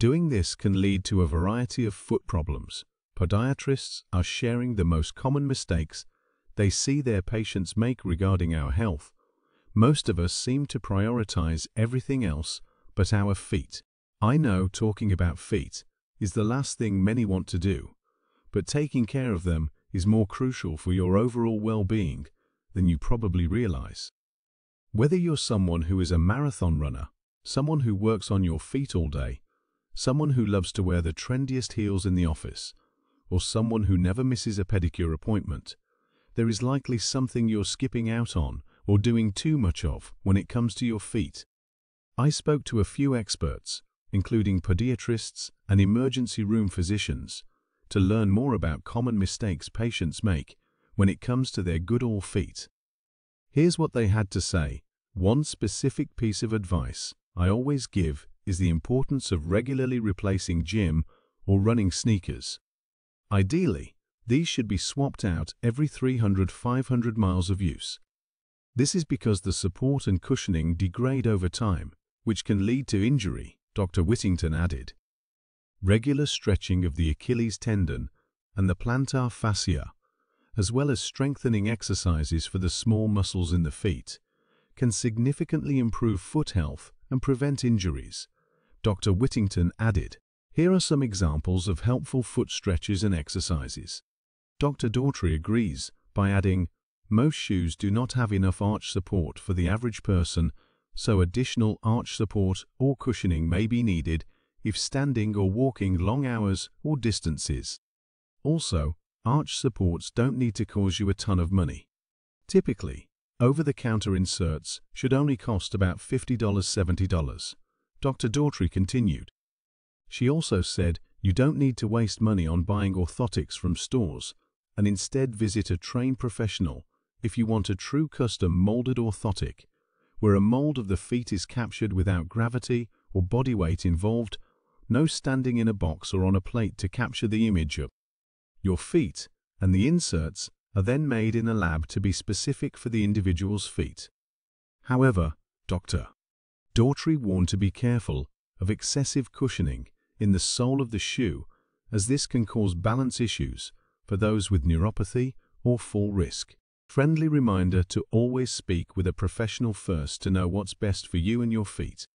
Doing this can lead to a variety of foot problems. Podiatrists are sharing the most common mistakes they see their patients make regarding our health. Most of us seem to prioritize everything else but our feet. I know talking about feet is the last thing many want to do, but taking care of them is more crucial for your overall well-being than you probably realize. Whether you're someone who is a marathon runner, someone who works on your feet all day, someone who loves to wear the trendiest heels in the office, or someone who never misses a pedicure appointment, there is likely something you're skipping out on or doing too much of when it comes to your feet. I spoke to a few experts, including podiatrists and emergency room physicians, to learn more about common mistakes patients make when it comes to their good old feet. Here's what they had to say. One specific piece of advice I always give is the importance of regularly replacing gym or running sneakers. Ideally, these should be swapped out every 300-500 miles of use. This is because the support and cushioning degrade over time, which can lead to injury, Dr. Whittington added. Regular stretching of the Achilles tendon and the plantar fascia, as well as strengthening exercises for the small muscles in the feet, can significantly improve foot health and prevent injuries, Dr. Whittington added. Here are some examples of helpful foot stretches and exercises. Dr. Daughtry agrees by adding, most shoes do not have enough arch support for the average person, so additional arch support or cushioning may be needed if standing or walking long hours or distances. Also, arch supports don't need to cause you a ton of money. Typically, over-the-counter inserts should only cost about $50-$70. Dr. Daughtry continued. She also said you don't need to waste money on buying orthotics from stores and instead visit a trained professional if you want a true custom molded orthotic, where a mold of the feet is captured without gravity or body weight involved, no standing in a box or on a plate to capture the image of your feet, and the inserts are then made in a lab to be specific for the individual's feet. However, Dr. Daughtry warned to be careful of excessive cushioning in the sole of the shoe as this can cause balance issues for those with neuropathy or fall risk. Friendly reminder to always speak with a professional first to know what's best for you and your feet.